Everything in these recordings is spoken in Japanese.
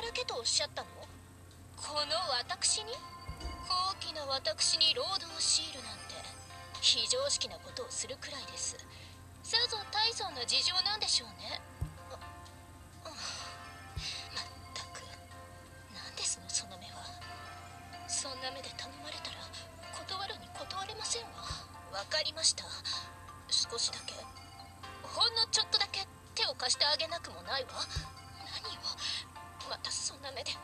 働けとおっしゃったの？この私に？高貴な私に労働を強いるなんて。非常識なことをするくらいです。さぞ大層な事情なんでしょうね。まったく。何ですの？その目は。そんな目で頼まれたら断るに断れませんわ。わかりました。少しだけ。ほんのちょっとだけ手を貸してあげなくもないわ。またそんな目でで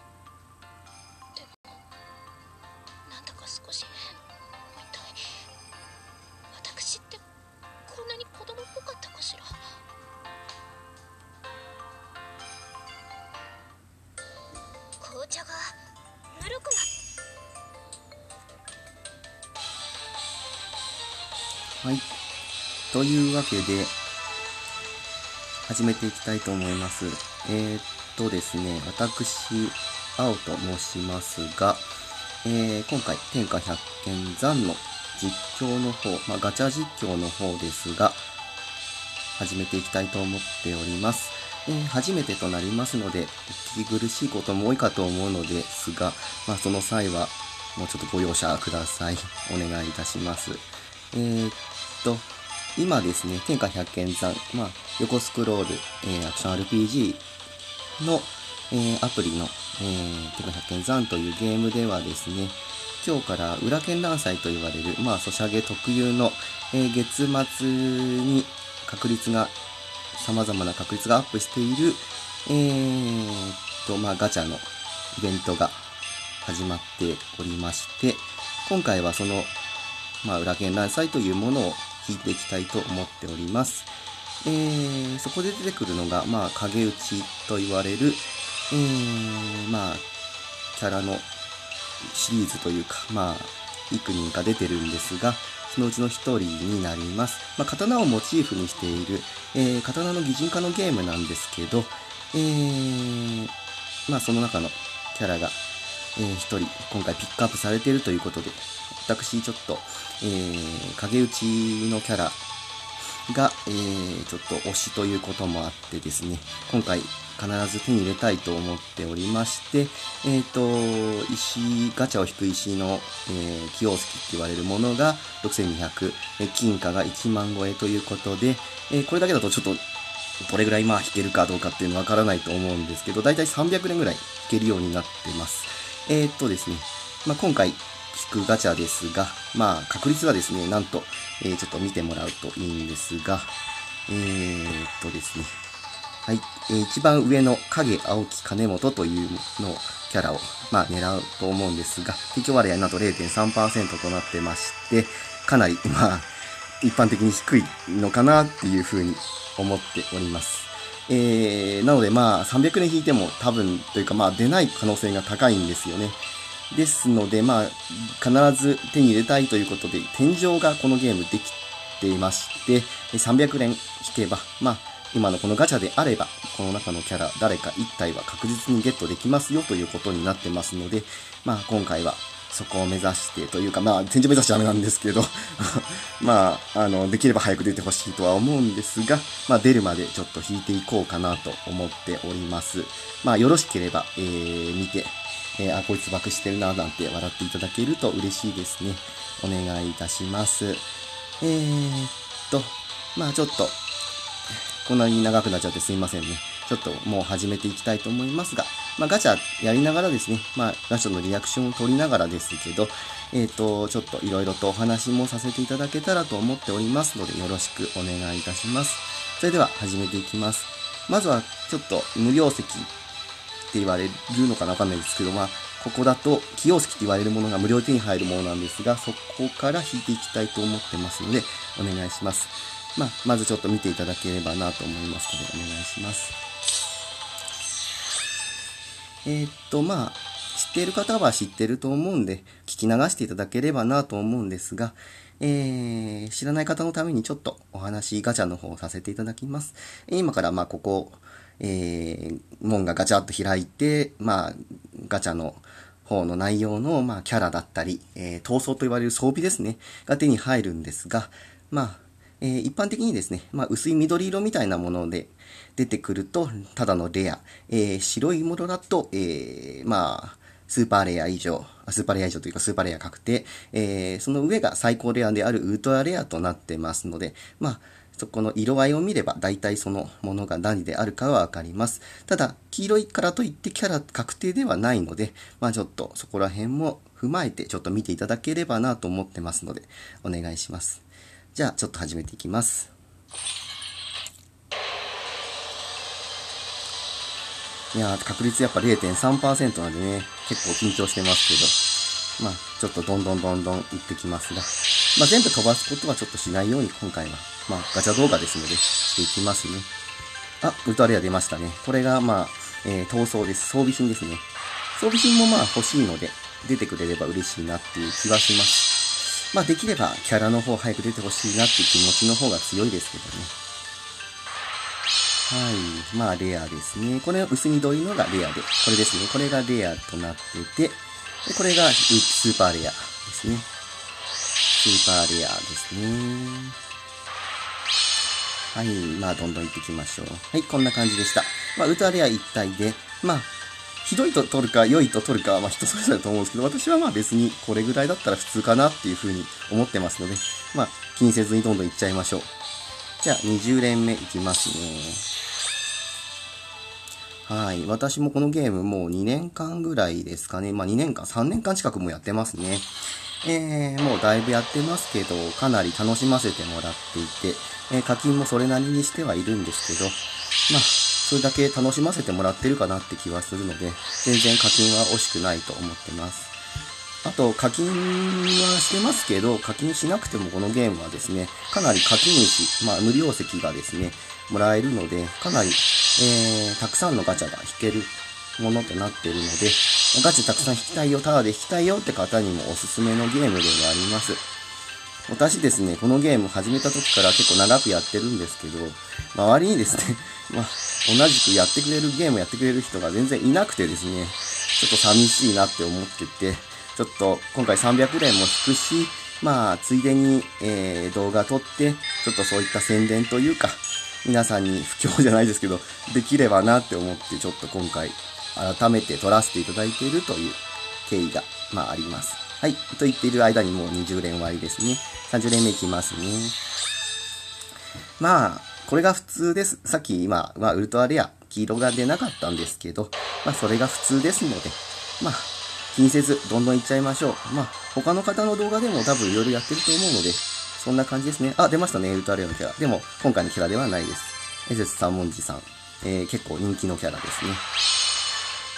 もなんだか少し変みたい私ってこんなに子供っぽかったかしら紅茶がはい。というわけで、始めていきたいと思います。えー、っとですね、私、青と申しますが、えー、今回、天下百軒山の実況の方、まあ、ガチャ実況の方ですが、始めていきたいと思っております。えー初めてとなりますので、お聞き苦しいことも多いかと思うのですが、まあ、その際は、もうちょっとご容赦ください。お願いいたします。えーっと、今ですね、天下百軒山、まあ、横スクロール、えーアクション RPG の、えーアプリの、えー、天下百軒山というゲームではですね、今日から裏剣乱祭と言われる、まあ、ソシャゲ特有の、えー月末に確率が、様々な確率がアップしている、えーっと、まあ、ガチャのイベントが始まっておりまして、今回はその、まあ、裏剣乱祭というものを引いていきたいと思っております。えー、そこで出てくるのが、まあ、影打ちと言われる、えー、まあ、キャラのシリーズというか、まあ、幾人か出てるんですが、そのうちの一人になります。まあ、刀をモチーフにしている、えー、刀の擬人化のゲームなんですけど、えー、まあ、その中のキャラが、えー、一人、今回ピックアップされているということで、私、ちょっと、えー、影打ちのキャラが、えー、ちょっと推しということもあってですね、今回必ず手に入れたいと思っておりまして、えっ、と、石、ガチャを引く石の、えー、キオスキって言われるものが6200、え金貨が1万超えということで、えーこれだけだとちょっと、どれぐらいまあ引けるかどうかっていうのわからないと思うんですけど、だいたい300年ぐらい引けるようになってます。えーっとですね、まあ、今回引くガチャですが、まあ、確率がですね、なんと、えーちょっと見てもらうといいんですが、えーっとですね、はい、えー一番上の影青木金本というのキャラを、まあ、狙うと思うんですが、提供割合なんと0.3%となってまして、かなり、まあ、一般的に低いのかなっていうふうに思っております。えー、なのでまあ300年引いても多分というかまあ出ない可能性が高いんですよね。ですのでまあ必ず手に入れたいということで天井がこのゲームできていまして300連引けばまあ今のこのガチャであればこの中のキャラ誰か1体は確実にゲットできますよということになってますのでまあ今回はそこを目指してというかまあ天井目指しちゃダメなんですけど まああのできれば早く出てほしいとは思うんですがまあ出るまでちょっと引いていこうかなと思っております。まあよろしければ、えー見てえーあ、こいつ爆してるな、なんて笑っていただけると嬉しいですね。お願いいたします。えーっと、まあちょっと、こんなに長くなっちゃってすいませんね。ちょっともう始めていきたいと思いますが、まあガチャやりながらですね、まあガチャのリアクションを取りながらですけど、えーっと、ちょっといろいろとお話もさせていただけたらと思っておりますので、よろしくお願いいたします。それでは始めていきます。まずはちょっと無料席って言われるのかなわかんないですけど、まあ、ここだと、キオスキって言われるものが無料手に入るものなんですが、そこから引いていきたいと思ってますので、お願いします。まあ、まずちょっと見ていただければなと思いますので、お願いします。えーっと、まあ、知っている方は知ってると思うんで、聞き流していただければなと思うんですが、えー、知らない方のためにちょっとお話ガチャの方をさせていただきます。今からまあここ、えー、門がガチャッと開いて、まあ、ガチャの方の内容の、まあ、キャラだったり、えー、闘争と言われる装備ですね、が手に入るんですが、まあ、えー、一般的にですね、まあ、薄い緑色みたいなもので出てくると、ただのレア。えー、白いものだと、えー、まあ、スーパーレア以上、スーパーレア以上というかスーパーレア確定、えー、その上が最高レアであるウルトラレアとなってますので、まあ、そこの色合いを見れば大体そのものが何であるかはわかります。ただ、黄色いからといってキャラ確定ではないので、まあちょっとそこら辺も踏まえてちょっと見ていただければなと思ってますので、お願いします。じゃあちょっと始めていきます。いや確率やっぱ0.3%なんでね、結構緊張してますけど、まあ、ちょっとどんどんどんどんいってきますが、まあ、全部飛ばすことはちょっとしないように今回は、まあ、ガチャ動画ですので、していきますね。あ、ウルトラレア出ましたね。これが、まあ、えー、闘争です。装備品ですね。装備品もまあ欲しいので、出てくれれば嬉しいなっていう気はします。まあ、できれば、キャラの方早く出てほしいなっていう気持ちの方が強いですけどね。はい。まあ、レアですね。これは薄緑のがレアで、これですね。これがレアとなってて、でこれがスーパーレアですね。スーパーレアですね。はい。まあ、どんどん行ってきましょう。はい、こんな感じでした。まあ、ウルトラレア一体で、まあ、ひどいと取るか、良いと取るかは、まあ、人それぞれだと思うんですけど、私はまあ別にこれぐらいだったら普通かなっていうふうに思ってますので、まあ、気にせずにどんどん行っちゃいましょう。じゃあ、20連目いきますね。はい。私もこのゲームもう2年間ぐらいですかね。まあ2年間、3年間近くもやってますね。えー、もうだいぶやってますけど、かなり楽しませてもらっていて、え、課金もそれなりにしてはいるんですけど、まあ、それだけ楽しませてもらってるかなって気はするので、全然課金は惜しくないと思ってます。あと、課金はしてますけど、課金しなくてもこのゲームはですね、かなり課金主、まあ無料席がですね、もらえるので、かなりえー、たくさんのガチャが引けるものとなっているので、ガチャたくさん引きたいよ、タワーで引きたいよって方にもおすすめのゲームではあります。私ですね、このゲーム始めた時から結構長くやってるんですけど、周りにですね、まあ、同じくやってくれるゲームやってくれる人が全然いなくてですね、ちょっと寂しいなって思ってて、ちょっと今回300連も引くし、まあ、ついでに、えー、動画撮って、ちょっとそういった宣伝というか、皆さんに不況じゃないですけど、できればなって思って、ちょっと今回、改めて撮らせていただいているという経緯が、まああります。はい。と言っている間にもう20連終わりですね。30連目いきますね。まあ、これが普通です。さっき今、まあ、ウルトラレア、黄色が出なかったんですけど、まあ、それが普通ですので、まあ、気にせず、どんどんいっちゃいましょう。まあ、他の方の動画でも多分いろいろやってると思うので、そんな感じですね。あ、出ましたね、ウルトラレアのキャラ。でも、今回のキャラではないです。エゼス三文字さん。えー、結構人気のキャラですね。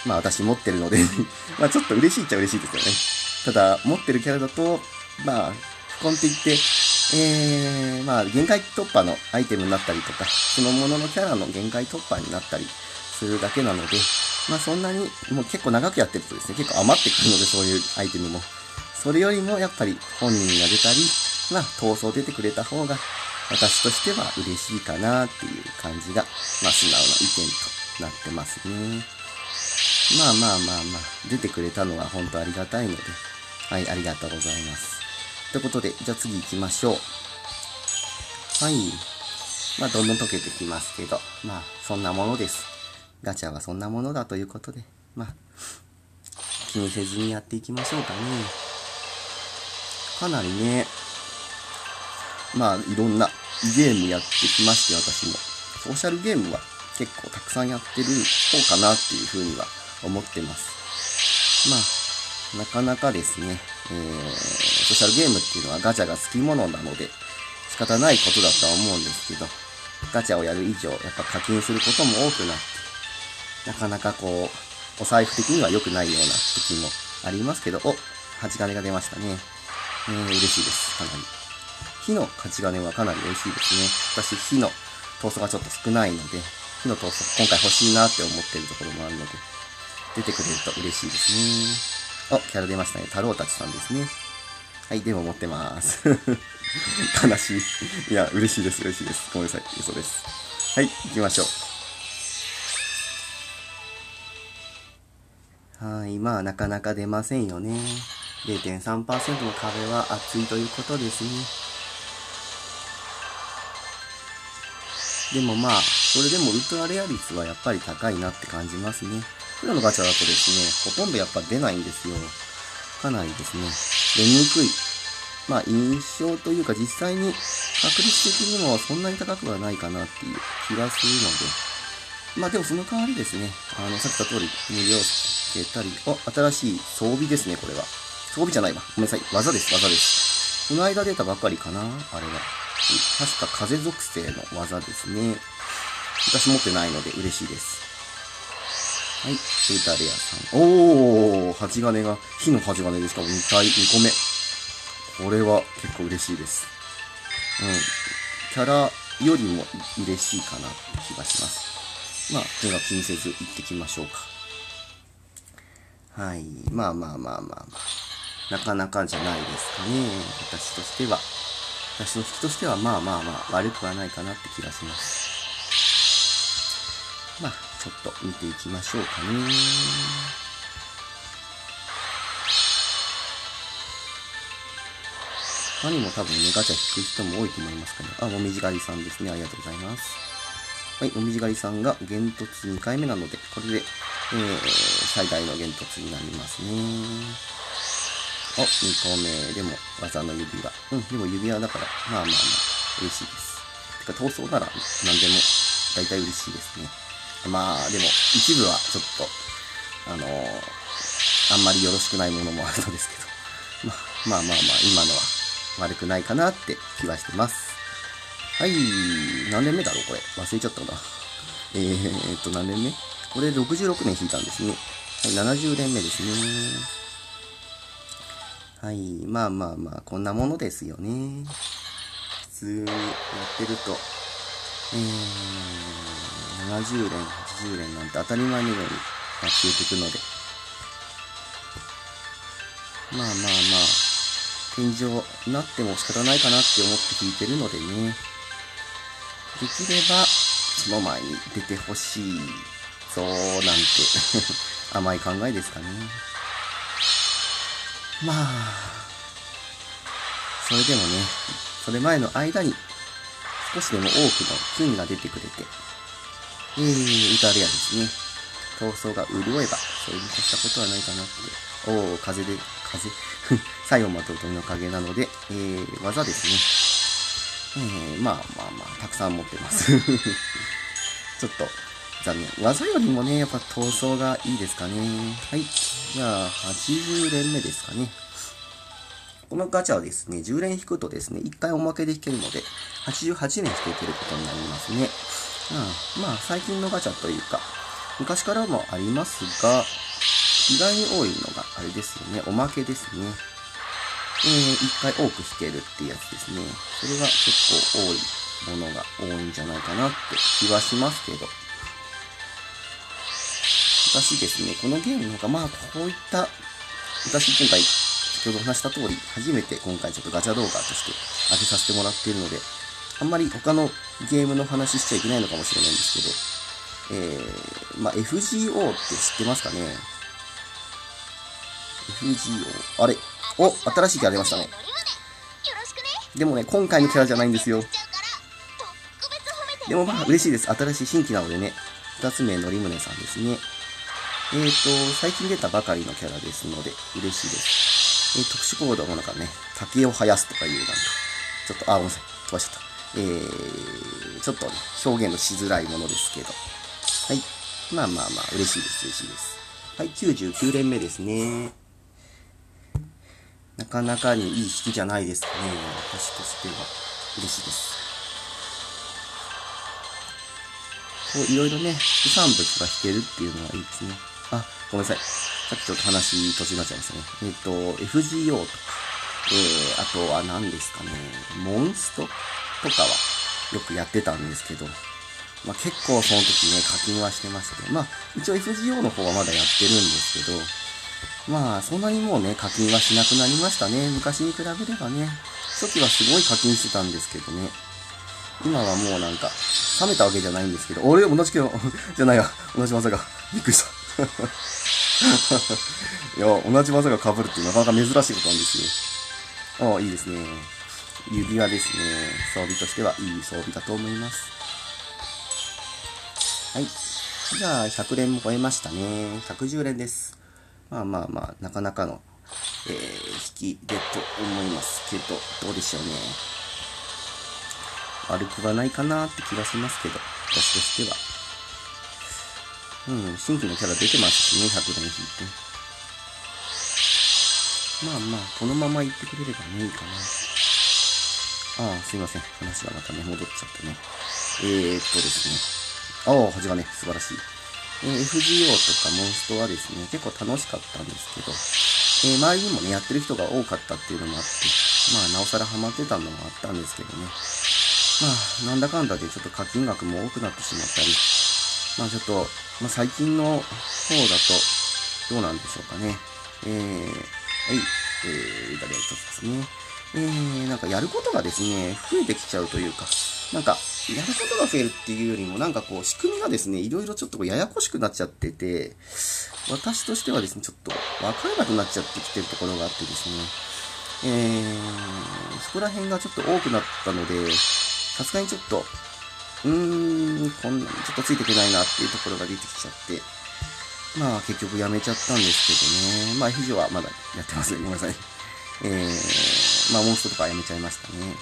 まあ私持ってるので まあちょっと嬉しいっちゃ嬉しいですよね。ただ、持ってるキャラだと、まあ、不根って言って、えー、まあ限界突破のアイテムになったりとか、そのもののキャラの限界突破になったりするだけなので、まあそんなに、もう結構長くやってるとですね、結構余ってくるので、そういうアイテムも。それよりもやっぱり本人が出たり、まあ、闘争出てくれた方が、私としては嬉しいかなっていう感じが、まあ、素直な意見となってますね。まあまあまあまあ、出てくれたのは本当ありがたいので、はい、ありがとうございます。ということで、じゃあ次行きましょう。はい。まあ、どんどん溶けてきますけど、まあ、そんなものです。ガチャはそんなものだということで、まあ、気にせずにやっていきましょうかね。かなりね、まあ、いろんなゲームやってきまして、私も。ソーシャルゲームは結構たくさんやってる方かなっていうふうには思ってます。まあ、なかなかですね、えー、ソーシャルゲームっていうのはガチャが好きものなので、仕方ないことだとは思うんですけど、ガチャをやる以上、やっぱ課金することも多くなって、なかなかこう、お財布的には良くないような時もありますけど、お、8金が出ましたね。えー、嬉しいです。かなり。火の勝ち金はかなり美味しいですね。私、火の闘争がちょっと少ないので、火の闘争今回欲しいなって思ってるところもあるので、出てくれると嬉しいですね。あ、キャラ出ましたね。太郎たちさんですね。はい、でも持ってます。悲しい。いや、嬉しいです、嬉しいです。ごめんなさい。嘘です。はい、行きましょう。はい、まあ、なかなか出ませんよね。0.3%の壁は厚いということですね。でもまあ、それでもウルトラレア率はやっぱり高いなって感じますね。黒のガチャだとですね、ほとんどやっぱ出ないんですよ。かなりですね、出にくい。まあ、印象というか実際に確率的にもそんなに高くはないかなっていう気がするので、まあでもその代わりですね、あの、さっき言った通り無料つけたり、あ、新しい装備ですね、これは。装備じゃないわ。ごめんなさい。技です、技です。この間出たばかりかなあれは。確か風属性の技ですね。私持ってないので嬉しいです。はい、ウルタレアさん。おー、蜂金が、火の蜂金でしか？も2体、2個目。これは結構嬉しいです。うん。キャラよりも嬉しいかなって気がします。まあ、とにかく気にせず行ってきましょうか。はい。まあまあまあまあまあ。なかなかじゃないですかね。私としては。私の引きとしては、まあまあまあ、悪くはないかなって気がします。まあ、ちょっと見ていきましょうかね。他にも多分ね、ガチャ引く人も多いと思いますから、あ、もみじ狩りさんですね。ありがとうございます。はい、もみじ狩りさんが幻突2回目なので、これで、えー、最大の幻突になりますね。お、2個目でも技の指輪。うん、でも指輪だから、まあまあまあ、嬉しいです。てか、闘争なら何でも大体嬉しいですね。まあ、でも、一部はちょっと、あのー、あんまりよろしくないものもあるのですけど、まあ、まあまあ、今のは悪くないかなって気はしてます。はい、何年目だろうこれ。忘れちゃったな。えーっと、何年目？これ66年引いたんですね。はい、70年目ですね。はい、まあまあまあ、こんなものですよね。普通やってると、えー、70年、80年なんて当たり前のように消えていくので、まあまあまあ、天井なっても仕方ないかなって思って引いてるのでね、できれば、その前に出てほしい、そうなんて 甘い考えですかね。まあ、それでもね、それ前の間に、少しでも多くの金が出てくれて、えー、歌レアですね。闘争が潤えば、それに越したことはないかなって。おー、風で、風？最後まとう鳥の影なので、えー、技ですね。えー、まあまあまあ、たくさん持ってます。ちょっと、残念。技よりもね、やっぱ闘争がいいですかね。はい。じゃあ、80連目ですかね。このガチャはですね、10連引くとですね、1回おまけで引けるので、88連してることになりますね。うん、まあ、最近のガチャというか、昔からもありますが、意外に多いのが、あれですよね、おまけですね。えー、1回多く引けるっていうやつですね。それが結構多いものが多いんじゃないかなって気はしますけど。私ですね、このゲームの方が、まあ、こういった、私今回、先ほど話した通り、初めて今回ちょっとガチャ動画として上げさせてもらっているので、あんまり他のゲームの話しちゃいけないのかもしれないんですけど、えー、まあ、FGO って知ってますかね ?FGO。あれ？お、新しいキャラ出ましたね。でもね、今回のキャラじゃないんですよ。でもまあ、嬉しいです。新しい新規なのでね。二つ目、のりむねさんですね。えーと、最近出たばかりのキャラですので、嬉しいです。えー、特殊行動もなんかね、竹を生やすとかいう、なんか、ちょっと、あ、ごめんなさい。飛ばしちゃった。えー、ちょっとね、表現のしづらいものですけど。はい。まあまあまあ、嬉しいです、嬉しいです。はい、99連目ですね。なかなかにいい引きじゃないですかね。私としては。嬉しいです。こう、いろいろね、副産物が引けるっていうのはいいですね。あ、ごめんなさい。さっきちょっと話途中になっちゃいましたね。えっ、と、FGO とか、えー、あとは何ですかね、モンストとかはよくやってたんですけど、まあ結構その時ね、課金はしてましたけど、まあ一応 FGO の方はまだやってるんですけど、まあそんなにもうね、課金はしなくなりましたね。昔に比べればね。初期はすごい課金してたんですけどね。今はもうなんか、冷めたわけじゃないんですけど、俺同じけど、じゃないや、同じ技が。びっくりした。いや、同じ技が被るってなかなか珍しいことなんですよ。ああ、いいですね。指輪ですね。装備としてはいい装備だと思います。はい。じゃあ、100連も超えましたね。110連です。まあまあまあ、なかなかの、えー、引きでと思いますけど、どうでしょうね。悪くはないかなって気がしますけど、私としては。うん、新規のキャラ出てますしね、100連引いて。まあまあ、このまま行ってくれればね、いいかな。ああ、すいません。話がまたね、戻っちゃってね。えー、っとですね。ああ、端がね、素晴らしい。えー FGO とかモンストはですね、結構楽しかったんですけど、えー周りにもね、やってる人が多かったっていうのもあって、まあ、なおさらハマってたのもあったんですけどね。まあ、なんだかんだでちょっと課金額も多くなってしまったり、まあちょっと、まあ最近の方だと、どうなんでしょうかね。えー、はい、えー、ダメ一つですね。えー、なんかやることがですね、増えてきちゃうというか、なんか、やることが増えるっていうよりも、なんかこう、仕組みがですね、いろいろちょっとややこしくなっちゃってて、私としてはですね、ちょっとわからなくなっちゃってきてるところがあってですね、えー、そこら辺がちょっと多くなったので、さすがにちょっと、うーん、こんなにちょっとついていけないなっていうところが出てきちゃって、まあ結局やめちゃったんですけどね。まあ非常はまだやってますね。ごめんなさい。えー、まあモンストとかやめちゃいましたね。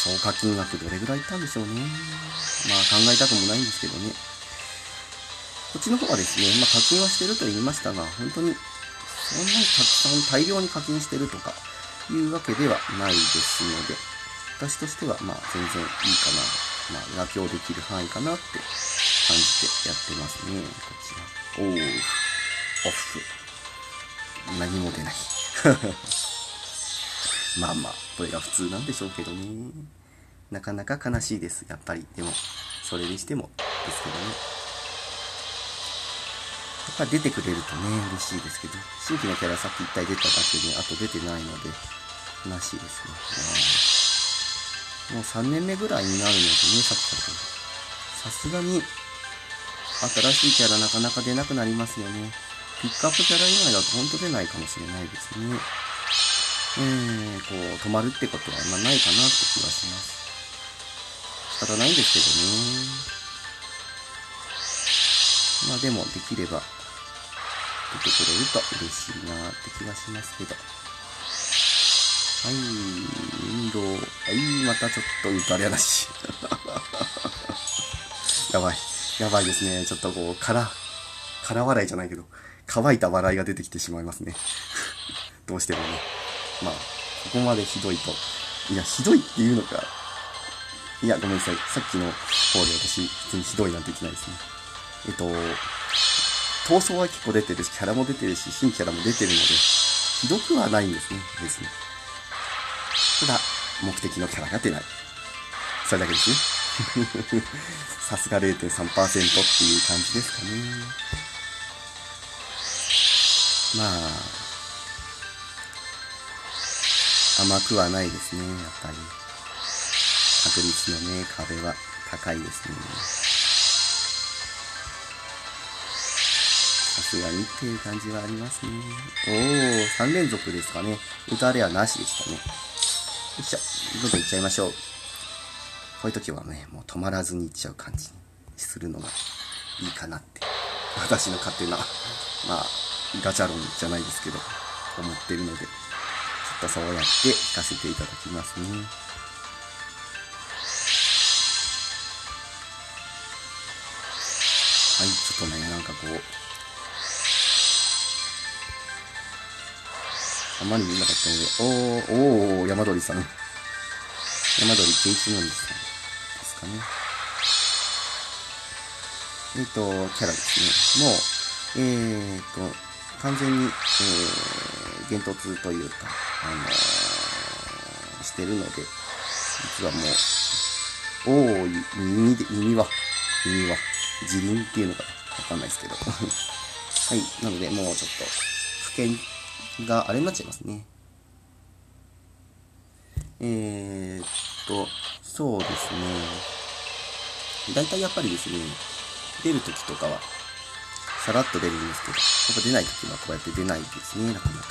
総課金額どれぐらいいったんでしょうね。まあ考えたくもないんですけどね。こっちの方はですね、まあ課金はしてると言いましたが、本当にそんなにたくさん大量に課金してるとかいうわけではないですので、私としてはまあ全然いいかな。まあ妥協できる範囲かなって感じてやってますね。こちは。オーフ。オフ。何も出ない。まあまあ、これが普通なんでしょうけどね。なかなか悲しいです。やっぱり。でも、それにしてもですけどね。やっぱ出てくれるとね、嬉しいですけど、新規のキャラさっき1体出ただけで、あと出てないので、悲しいですね。もう3年目ぐらいになるのでね、サクサク。さすがに、新しいキャラなかなか出なくなりますよね。ピックアップキャラ以外だと本当出ないかもしれないですね。えー、こう、止まるってことはあんまないかなって気がします。仕方ないんですけどね。まあでも、できれば、出てくれると嬉しいなって気がしますけど。はい、運動。はい、またちょっと打たれ話。やばい。やばいですね。ちょっとこう、から、から笑いじゃないけど、乾いた笑いが出てきてしまいますね。どうしてもね。まあ、ここまでひどいと。いや、ひどいっていうのか。いや、ごめんなさい。さっきの方で私、普通にひどいなんて言ってないですね。えっと、闘争は結構出てるし、キャラも出てるし、新キャラも出てるので、ひどくはないんですね、別に。ただ、目的のキャラが出ない。それだけですね。さすが0.3%っていう感じですかね。まあ、甘くはないですね、やっぱり。確率のね、壁は高いですね。さすがにっていう感じはありますね。おー、3連続ですかね。打たれはなしでしたね。よいしょ。どんどんいっちゃいましょう。こういう時はね、もう止まらずにいっちゃう感じにするのがいいかなって。私の勝手な、まあ、ガチャ論じゃないですけど、思ってるので、ちょっとそうやって聞かせていただきますね。はい、ちょっとね、なんかこう、あまり見なかったので、おー、おー、山鳥さん。山鳥健一のんさんですかね。えっ、と、キャラですね。もう、えっ、と、完全に、えー、幻突というか、あのーしてるので、実はもう、おー、耳で、耳は、耳は、自輪っていうのかわかんないですけど。はい。なので、もうちょっと、不見があれになっちゃいますね。えー、っと、そうですね。大体やっぱりですね、出るときとかは、さらっと出るんですけど、やっぱ出ないときはこうやって出ないですね、なかなか。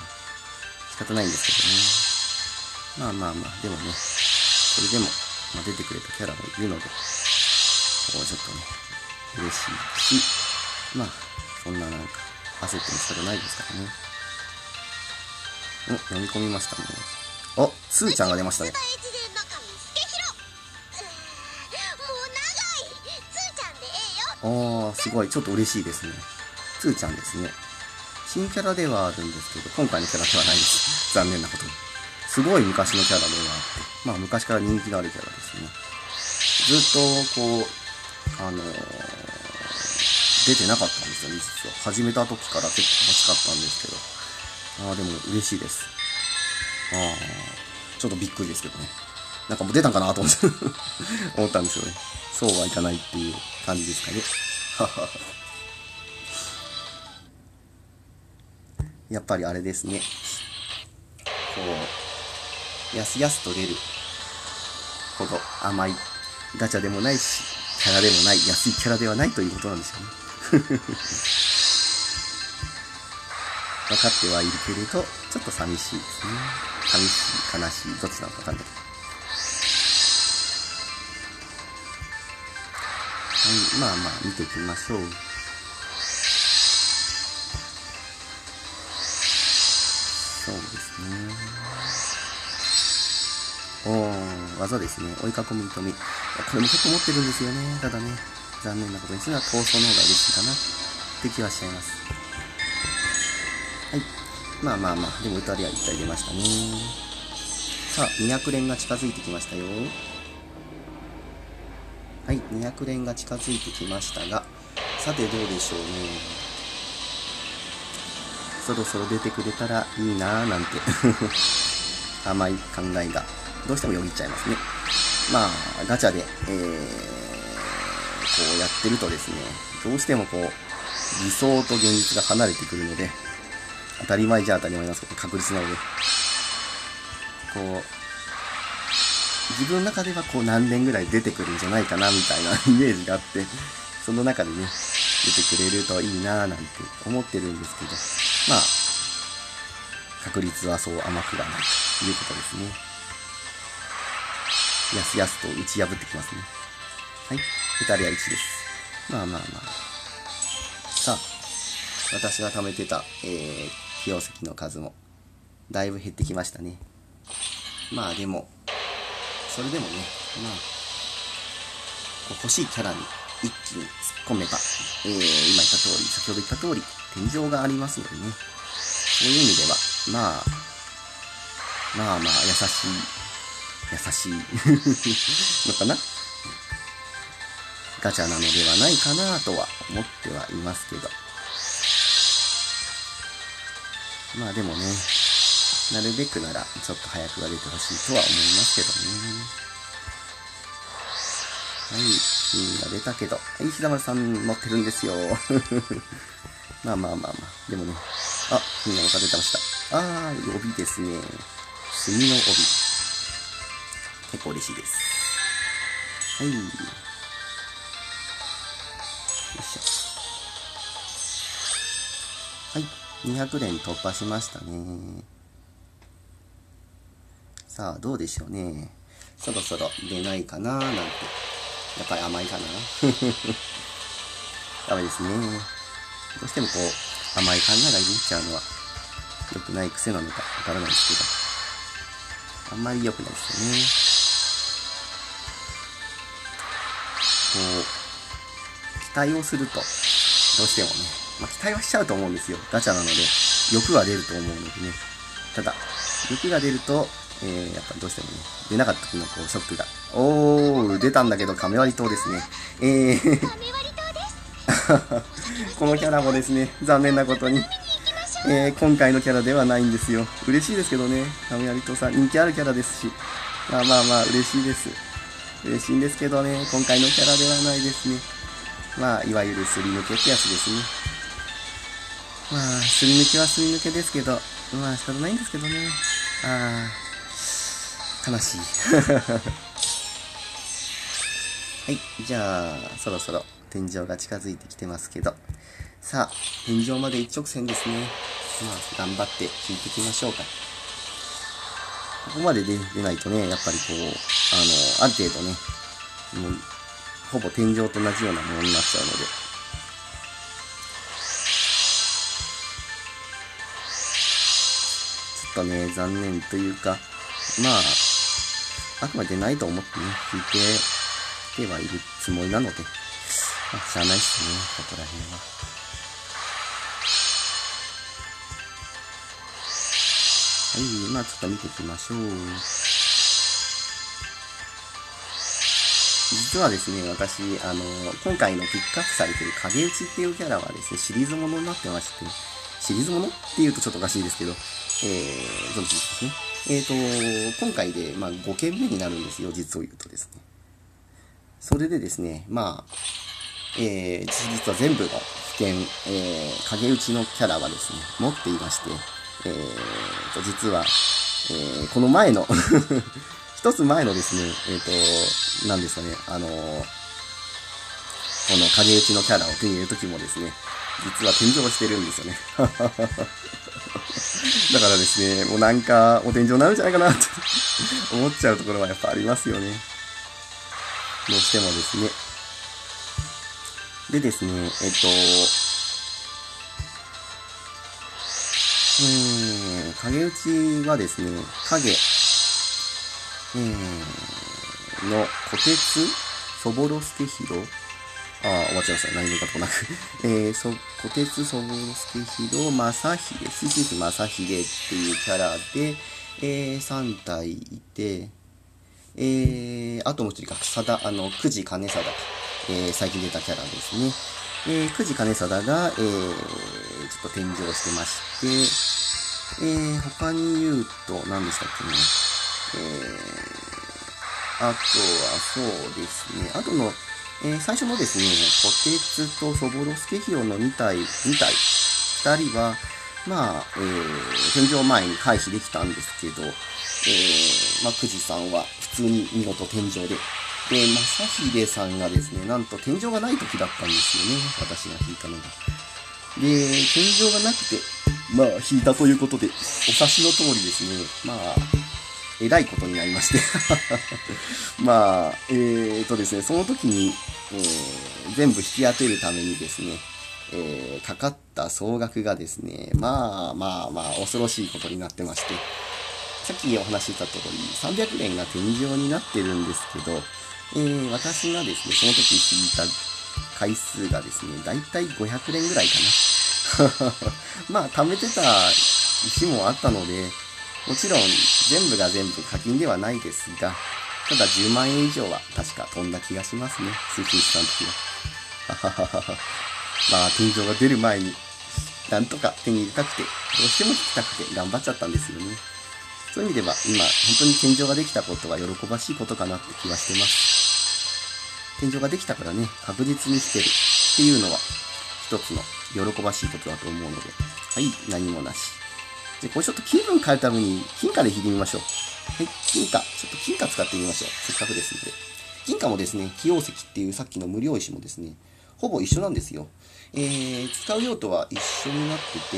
仕方ないんですけどね。まあまあまあ、でもね、それでも、まあ、出てくれたキャラもいるので、こうちょっとね、嬉しいし、まあ、そんななんか、焦っても仕方ないですからね。お、読み込みましたね。お、つーちゃんが出ましたね。ああ、すごい。ちょっと嬉しいですね。つーちゃんですね。新キャラではあるんですけど、今回のキャラではないです。残念なことに。すごい昔のキャラではあって、まあ昔から人気があるキャラですね。ずっと、こう、あのー出てなかったんですよね、実は。始めた時から結構欲しかったんですけど。ああ、でも嬉しいです。ああ、ちょっとびっくりですけどね。なんかもう出たんかなと思っ 思ったんですよね。そうはいかないっていう感じですかね。はははやっぱりあれですね。こう、やすやすと出るほど甘いガチャでもないし、キャラでもない、安いキャラではないということなんですよね。分かってはいるけれど、ちょっと寂しいですね。寂しい、悲しい、どっちなのか分かんない。はい、まあまあ見ていきましょう。そうですね。おー、技ですね。追い囲み認め。これも結構持ってるんですよね。ただね。残念なことにするのは闘争の方が嬉しいかなって気はしちゃいます。はい。まあまあまあ、でも打たれは1回出ましたね。さあ、200連が近づいてきましたよ。はい、200連が近づいてきましたが、さてどうでしょうね。そろそろ出てくれたらいいなぁなんて。甘い考えが。どうしてもよぎっちゃいますね。まあ、ガチャで、えー、こうやってるとですね、どうしてもこう、理想と現実が離れてくるので、当たり前じゃ当たり前なんですけど、確実なので、こう、自分の中ではこう何年ぐらい出てくるんじゃないかなみたいな イメージがあって、その中でね、出てくれるといいなぁなんて思ってるんですけど、まあ、確率はそう甘くはないということですね。やすやすと打ち破ってきますね。はい。イタリア1です。まあまあまあ。さあ、私が貯めてた、えー、清石の数も、だいぶ減ってきましたね。まあでも、それでもね、まあ、欲しいキャラに一気に突っ込めば、えー、今言った通り、先ほど言った通り、天井がありますのでね、そういう意味では、まあ、まあまあ、優しい、優しい のかな？ガチャなのではないかなとは思ってはいますけど。まあでもね、なるべくならちょっと早くが出てほしいとは思いますけどね。はい、金が出たけど、はい、ひだまるさん持ってるんですよ。まあまあまあまあ、でもね、あ、金がまた出てました。あー、帯ですね。墨の帯。結構嬉しいです。はい。よいしょはい、200連突破しましたね。さあ、どうでしょうね。そろそろ出ないかなーなんて。やっぱり甘いかなダメですね。どうしてもこう、甘い考えがいっちゃうのは、良くない癖なのかわからないですけど、あんまり良くないですよね。こう、期待をすると、どうしてもね、まあ、期待はしちゃうと思うんですよ。ガチャなので、欲が出ると思うのでね。ただ、欲が出ると、えー、やっぱどうしてもね、出なかった時のこう、ショックが。おー、出たんだけど、亀割り島ですね。えー、このキャラもですね、残念なことに、えー、今回のキャラではないんですよ。嬉しいですけどね、亀割島さん、人気あるキャラですし、まあまあまあ、嬉しいです。嬉しいんですけどね、今回のキャラではないですね。まあ、いわゆるすり抜けってやつですね。まあ、すり抜けはすり抜けですけど、まあ仕方ないんですけどね。ああ、悲しい。はい、じゃあ、そろそろ天井が近づいてきてますけど。さあ、天井まで一直線ですね。まあ、頑張って引いていきましょうか。ここまで出出ないとね、やっぱりこう、あの、ある程度ね、もうほぼ天井と同じようなものになっちゃうので。ちょっとね、残念というか、まあ、あくまでないと思ってね、聞いて、てはいるつもりなので、まあ、しゃないっすね、ここら辺は。はい、まあちょっと見ていきましょう。実はですね、私、あの、今回のピックアップされてる影打ちっていうキャラはですね、シリーズものになってまして、シリーズものっていうとちょっとおかしいですけど、えー、存じですね。えーと、今回で、まあ、5件目になるんですよ、実を言うとですね。それでですね、まあ、えー、実は全部の危険、えー、影打ちのキャラはですね、持っていまして、えーと、実は、えー、この前の 一つ前のですね、えっ、ー、と、何ですかね、あのー、この影打ちのキャラを手に入れるときもですね、実は天井してるんですよね。だからですね、もうなんか、お天井になるんじゃないかなって思っちゃうところはやっぱありますよね。どうしてもですね。でですね、えっ、と、えー、影打ちはですね、影、えー、の、小鉄、そぼろすけひろああ、終わっちゃいました。何もかとなく。えー、そ、小鉄？そぼろすけひろ、まさひで、しししまさひでっていうキャラで、えー、3体いて、えー、あともう一人が草田、あの、久慈金貞、えー、最近出たキャラですね。えー、久慈金貞が、えー、ちょっと天井してまして、えー、他に言うと、何でしたっけね。えー、あとはそうですね。あとの、えー、最初のですね、小鉄とそぼろすけひろの2体、2体、2人は、まあ、えー、天井前に回避できたんですけど、えー、まあ、くじさんは普通に見事天井で、で、正秀さんがですね、なんと天井がない時だったんですよね、私が引いたのが。で、天井がなくて、まあ、引いたということで、お察しの通りですね、まあ、えらいことになりまして まあ、えーとですね、その時に、えー、全部引き当てるためにですね、えー、かかった総額がですね、まあまあまあ、恐ろしいことになってまして、さっきお話しした通り、300円が天井になってるんですけど、えー、私がですね、その時引いた回数がですね、だいたい500連ぐらいかな。まあ、貯めてた石もあったので、もちろん全部が全部課金ではないですが、ただ10万円以上は確か飛んだ気がしますね、スーツさんの時は。まあ、天井が出る前に、なんとか手に入れたくて、どうしても引きたくて頑張っちゃったんですよね。そういう意味では、今、本当に天井ができたことは喜ばしいことかなって気はしてます。天井ができたからね、確実に引けるっていうのは、一つの喜ばしいことだと思うので、はい、何もなし。で、これちょっと気分変えるために、金貨で引いてみましょう。はい、金貨。ちょっと金貨使ってみましょう。せっかくですので。金貨もですね、起用石っていうさっきの無料石もですね、ほぼ一緒なんですよ。えー、使う用途は一緒になってて、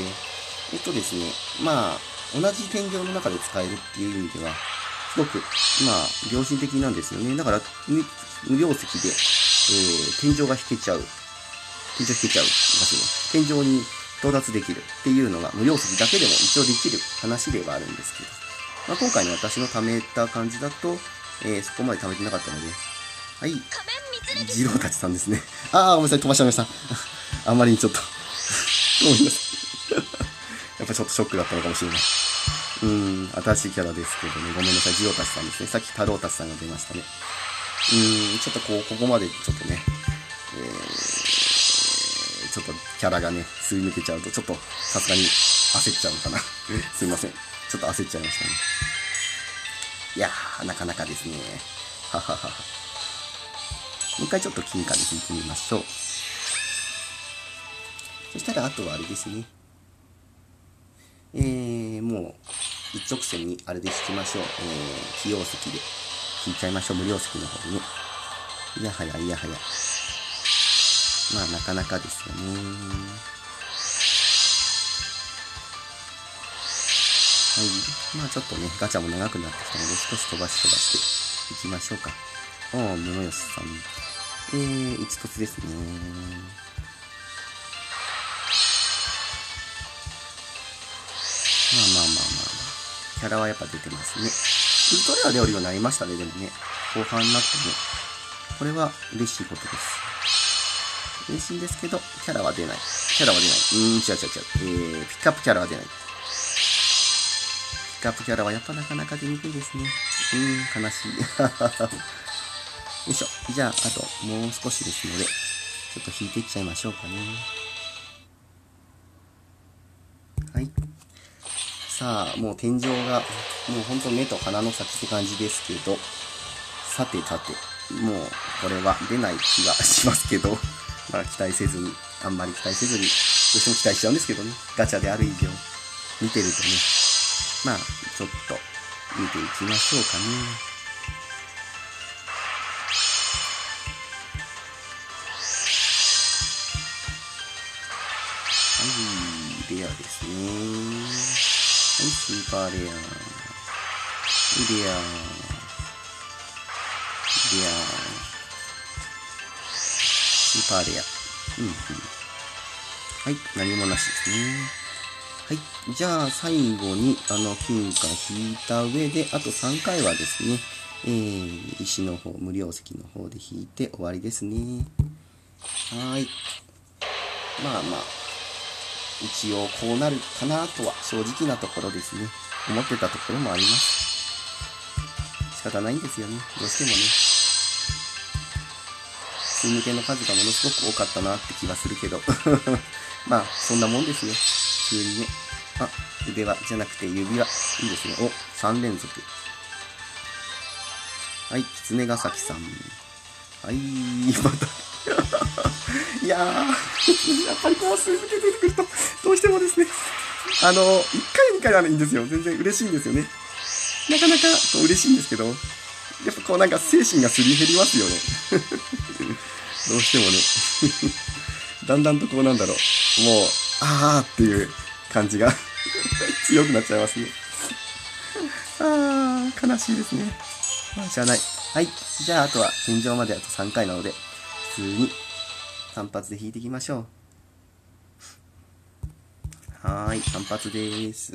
えっとですね、まあ、同じ天井の中で使えるっていう意味では、すごく、まあ、良心的なんですよね。だから、無料席で、えー、天井が引けちゃう。天井引けちゃう。おかしいね。天井に到達できるっていうのが無料席だけでも一応できる話ではあるんですけど。まあ、今回の私の貯めた感じだと、えー、そこまで貯めてなかったので。はい。二郎たちさんですね。ああ、ごめんなさい、飛ばしちゃいました。あんまりにちょっと ごめんなさい。やっぱちょっとショックだったのかもしれない。うん、新しいキャラですけどね。ごめんなさい、二郎たちさんですね。さっき太郎たちさんが出ましたね。うん、ちょっとこう、ここまでちょっとね、えー、ちょっとキャラがね、すり抜けちゃうと、ちょっとさすがに焦っちゃうのかな。すいません。ちょっと焦っちゃいましたね。いやー、なかなかですね。ははは。もう一回ちょっと金貨で引いてみましょう。そしたら、あとはあれですね。えー、もう、一直線にあれで引きましょう。えー、起用石で。引いちゃいましょう、無料席の方に。いやはや、いやはや。まあ、なかなかですよね。はい。まあ、ちょっとね、ガチャも長くなってきたので、少し飛ばし飛ばしていきましょうか。おー、桃吉さん。えー、1凸ですね。キャラはやっぱ出てますね。ウルトラレア出るようになりましたね、でもね。後半になってね。これは嬉しいことです。嬉しいんですけど、キャラは出ない。キャラは出ない。うーん、違う違う違う。えー、ピックアップキャラは出ない。ピックアップキャラはやっぱなかなか出にくいですね。うーん、悲しい。よいしょ。じゃあ、あと、もう少しですので、ちょっと引いていっちゃいましょうかね。はい。さあ、もう天井が、もうほんと目と鼻の先って感じですけど、さてさて、もうこれは出ない気がしますけど、まあ期待せずに、あんまり期待せずに、どうしても期待しちゃうんですけどね、ガチャである以上、見てるとね、まあ、ちょっと見ていきましょうかね。ーパーレア。はい、レア。レア。スーパーレア。うん、うん。はい、何もなしですね。はい、じゃあ最後に、あの、金貨引いた上で、あと3回はですね、えー、石の方、無料石の方で引いて終わりですね。はい。まあまあ、一応こうなるかなとは正直なところですね。思ってたところもあります。仕方ないんですよね。どうしてもね。数抜けの数がものすごく多かったなって気がするけど。まあ、そんなもんですよ。普通にね。あ、腕輪じゃなくて指輪。いいですね。お、3連続。はい、狐ヶ崎さん。はい、また。いやー、やっぱりこう数抜け出てくると、どうしてもですね、あの、1回2回ならいいんですよ。全然嬉しいんですよね。なかなかこう嬉しいんですけど、やっぱこうなんか精神がすり減りますよね。どうしてもね。だんだんとこうなんだろう。もう、あーっていう感じが強くなっちゃいますね。あー、悲しいですね。まあ、しゃあない。はい。じゃあ、あとは天井まであと3回なので、普通に単発で弾いていきましょう。はーい、単発でーす。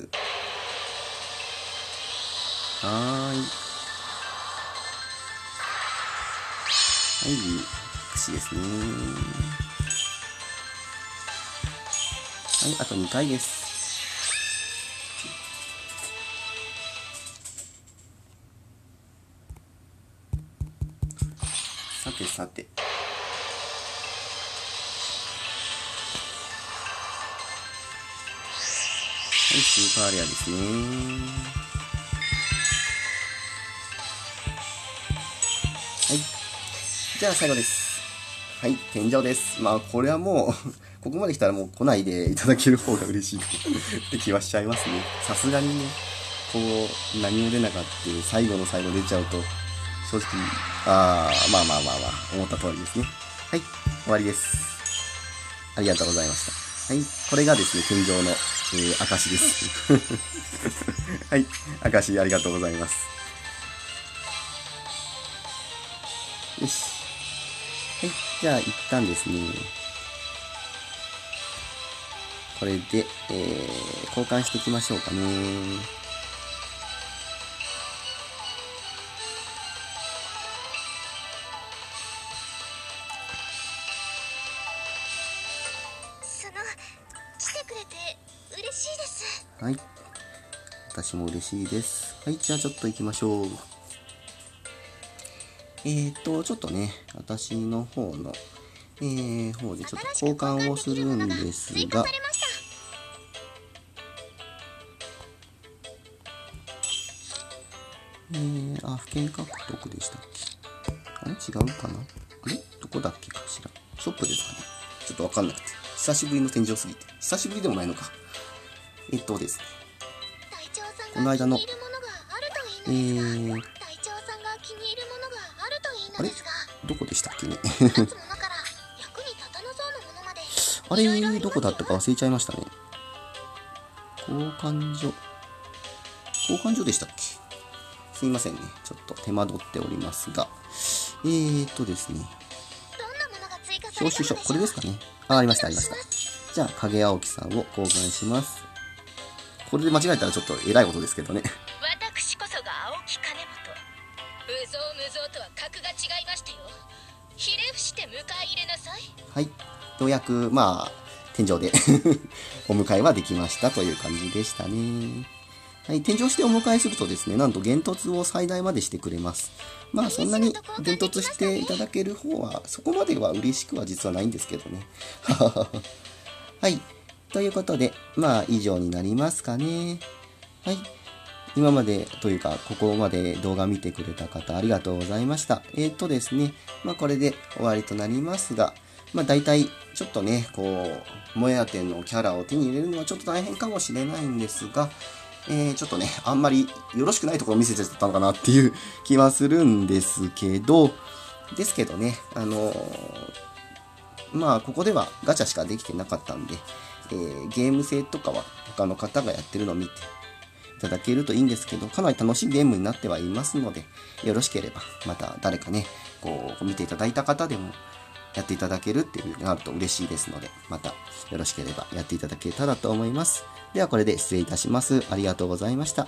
はーい。はい、串ですねはい、あと2回です。さてさて。い、スーパーレアですね。はい。じゃあ最後です。はい、天井です。まあこれはもう、ここまで来たらもう来ないでいただける方が嬉しいって 気はしちゃいますね。さすがにね、こう、何も出なかった最後の最後出ちゃうと、正直、あー、まあまあまあまあ、思った通りですね。はい、終わりです。ありがとうございました。はい、これがですね、天井の、えー、証です。はい、証ありがとうございます。よし。はい、じゃあ一旦ですね、これで、えー、交換していきましょうかね。はい。私も嬉しいです。はい、じゃあちょっと行きましょう。えーと、ちょっとね、私の方の、えー、方でちょっと交換をするんですが、えー、あ、不見獲得でしたっけ？あれ？違うかな？あれ？どこだっけかしら？ショップですかね？ちょっとわかんなくて。久しぶりの天井すぎて。久しぶりでもないのか。えっとですね。この間のえーあるといいのですがどこでしたっけね？あれ、どこだったか忘れちゃいましたね。交換所。交換所でしたっけ？すいませんね。ちょっと手間取っておりますが。えーとですね。隊招集書、これですかね。あ、ありました、ありました。じゃあ、影青木さんを交換します。これで間違えたらちょっと偉いことですけどね。私こそが青木金本無造無造とは格が違いましたよひれ伏して迎え入れなさいはい。ようやく、まあ、天井で お迎えはできましたという感じでしたね。はい、天井してお迎えするとですね、なんと幻突を最大までしてくれます。まあそんなに幻突していただける方は、そこまでは嬉しくは実はないんですけどね。はい。ということで、まあ以上になりますかね。はい。今までというか、ここまで動画見てくれた方ありがとうございました。えっ、とですね、まあこれで終わりとなりますが、まあ大体ちょっとね、こう、萌え当てのキャラを手に入れるのはちょっと大変かもしれないんですが、えー、ちょっとね、あんまりよろしくないところ見せちゃったのかなっていう気はするんですけど、ですけどね、あのーまあ、ここではガチャしかできてなかったんで、えーゲーム性とかは他の方がやってるのを見ていただけるといいんですけど、かなり楽しいゲームになってはいますので、よろしければ、また誰かね、こう、見ていただいた方でも、やっていただけるっていうなると嬉しいですので、またよろしければやっていただけたらと思います。ではこれで失礼いたします。ありがとうございました。